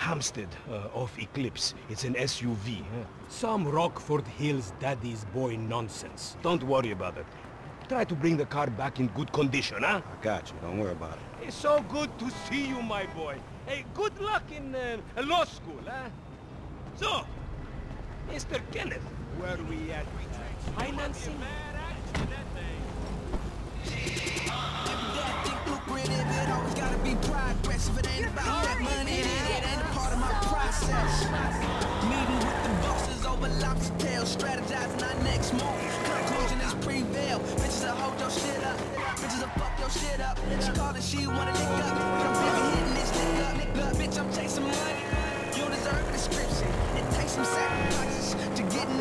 Hampstead, uh, off Eclipse. It's an SUV, huh? Some Rockford Hills daddy's boy nonsense. Don't worry about it. Try to bring the car back in good condition, huh? I got you. Don't worry about it. It's so good to see you, my boy. Hey, good luck in uh, law school, huh? So, Mr. Kenneth, where are we at? Financing? That think lucrative, it always gotta be progress. If it ain't about that money, process. Meeting with the bosses over lobster tails, strategizing our next move. Conclusion is prevail. Bitches hold your shit up. Bitches fuck your shit up. She called and she wanna lick up. But I'm busy hitting this lick up. Look, bitch, I'm chasing money. You deserve a description. It takes some sacrifices to get in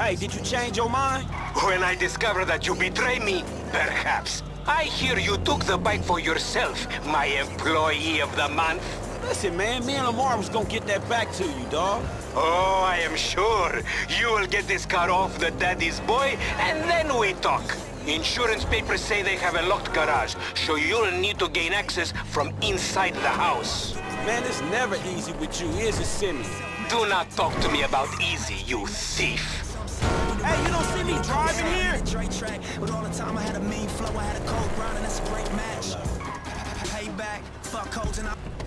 Hey, did you change your mind? When I discover that you betray me, perhaps. I hear you took the bike for yourself, my employee of the month. Listen, man, me and Lamar was gonna get that back to you, dog. Oh, I am sure. You will get this car off the daddy's boy, and then we talk. Insurance papers say they have a locked garage, so you'll need to gain access from inside the house. Man, it's never easy with you, is it, Simmy? Do not talk to me about easy, you thief. Don't see me driving here? Dre track, but all the time I had a mean flow, I had a cold brown, and that's a great match. Payback, fuck codes, and I.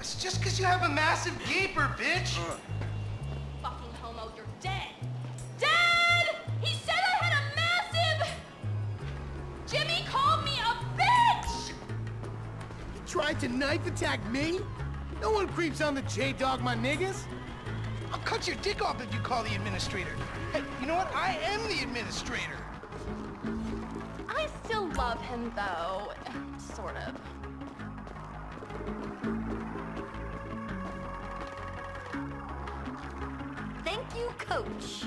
That's just because you have a massive gaper, bitch. Fucking homo, you're dead. Dead! He said I had a massive... Jimmy called me a bitch! You tried to knife attack me? No one creeps on the J-Dog, my niggas. I'll cut your dick off if you call the administrator. Hey, you know what? I am the administrator. I still love him, though. Sort of. Coach.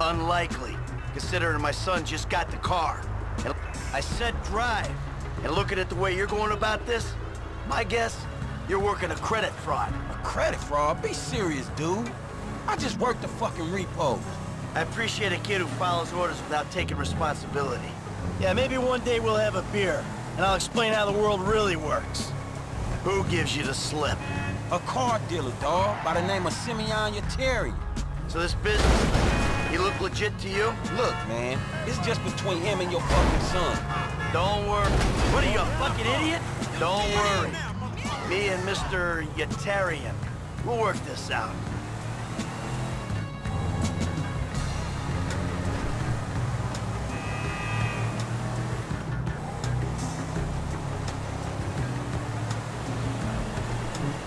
Unlikely, considering my son just got the car. And I said drive. And looking at the way you're going about this, my guess, you're working a credit fraud. A credit fraud? Be serious, dude. I just worked the fucking repos. I appreciate a kid who follows orders without taking responsibility. Yeah, maybe one day we'll have a beer. and I'll explain how the world really works. Who gives you the slip? A car dealer, dawg, by the name of Simeon Yetarian. So this business, he look legit to you? Look, man, it's just between him and your fucking son. Don't worry. What are you, a fucking idiot? Don't worry. Me and Mr. Yetarian, we'll work this out.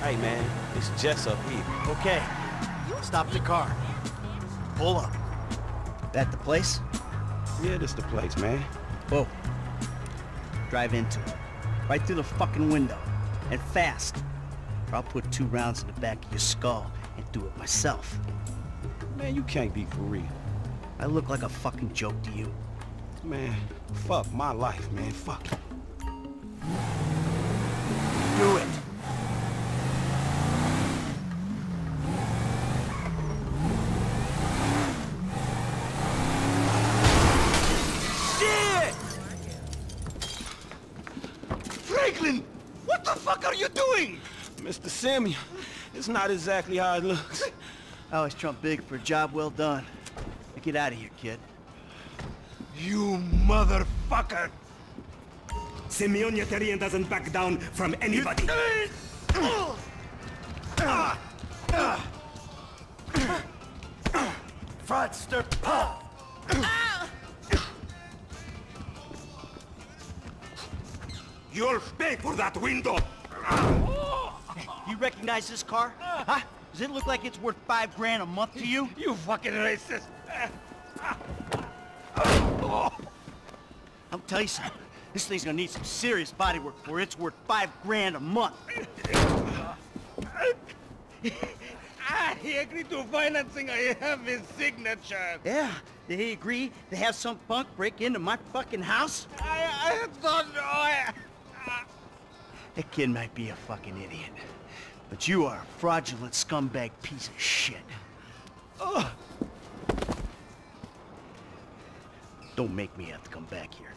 Hey, man, it's Jess up here. Okay, stop the car. Pull up. That the place? Yeah, this the place, man. Whoa. Drive into it. Right through the fucking window. And fast. Or I'll put two rounds in the back of your skull and do it myself. Man, you can't be for real. I look like a fucking joke to you. Man, fuck my life, man. Fuck. Do it. Shit! Franklin! What the fuck are you doing? Mr. Simeon, it's not exactly how it looks. I always trump big for a job well done. Now get out of here, kid. You motherfucker! Simeon Yetarian doesn't back down from anybody. Fraudster Pop! You'll pay for that window! You recognize this car? Huh? Does it look like it's worth five grand a month to you? You fucking racist! I'll tell you something. This thing's gonna need some serious body work for it's worth five grand a month. Ah, he agreed to financing. I have his signature. Yeah, did he agree to have some punk break into my fucking house? I, I don't know. I, That kid might be a fucking idiot. But you are a fraudulent scumbag piece of shit. Ugh. Don't make me have to come back here.